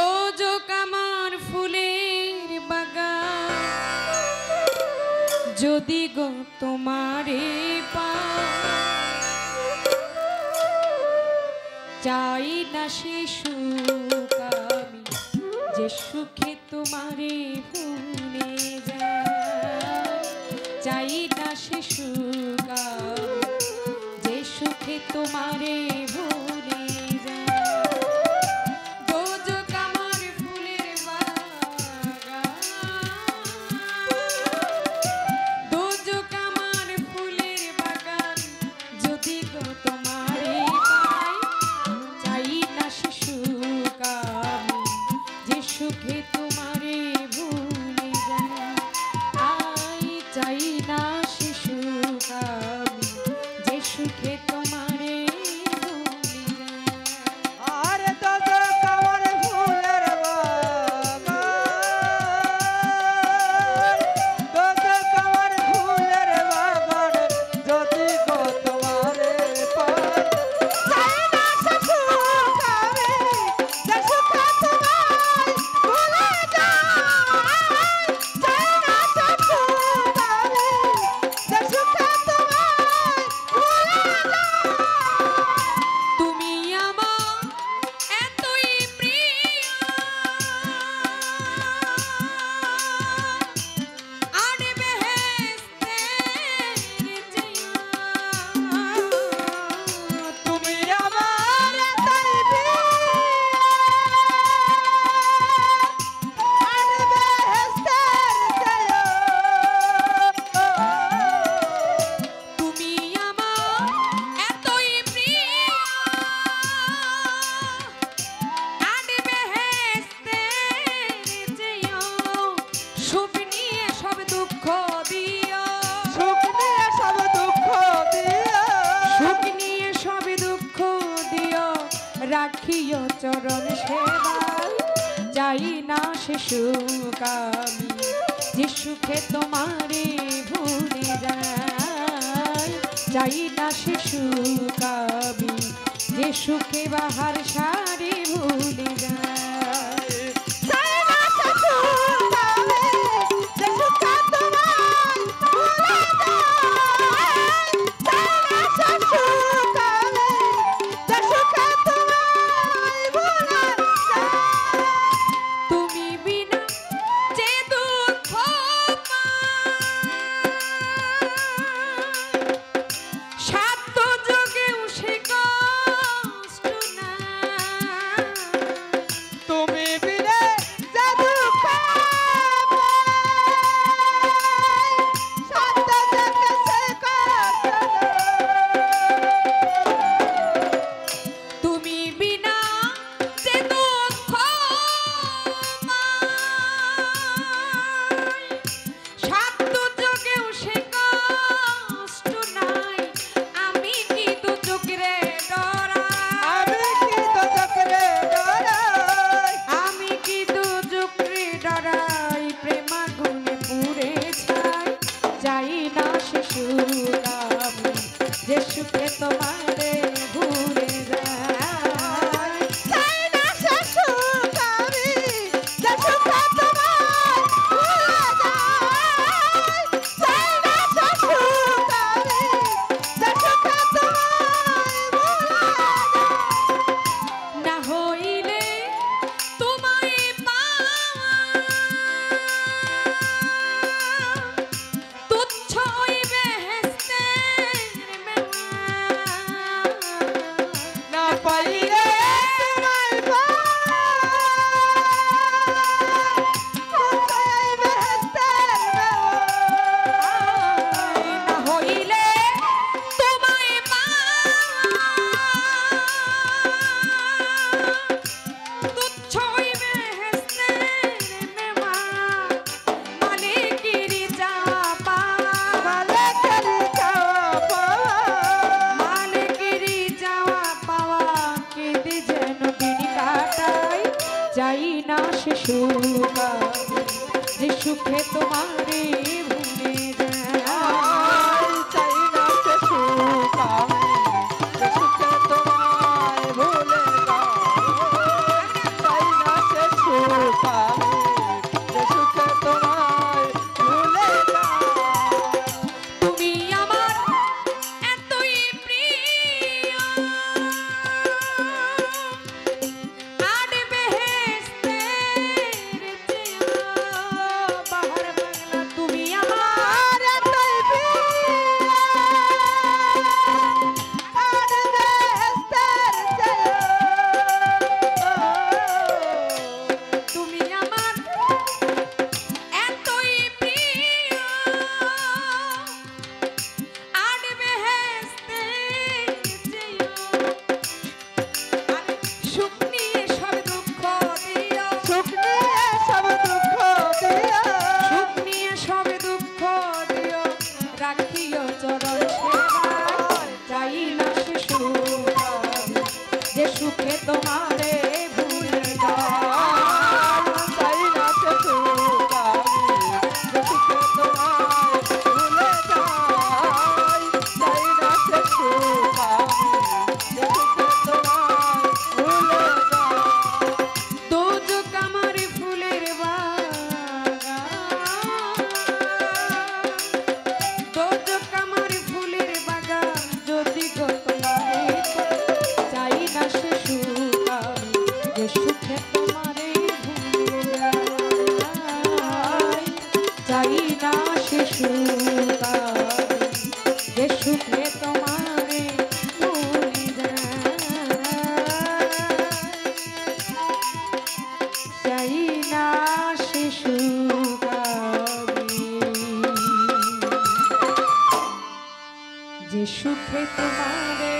রোজক আমার ফুলের বাগান। যদি গো তোমারে পা চাই না সে সুখ আমি, যে সুখে তোমারে ভুলে যায়। চাই না সে সুখ যে সুখে তোমারে চরণ সেবার যাই না শিশু সুখ যিশুকে তোমারে ভুলে যায়, যাই না শিশু কাবি যিশুকে বাহার সারি ভুলে যায় তোমারে जिस सुख है तो तुम्हारा সুখে তোমারে চাই না শিশু যে সুখে তোমারে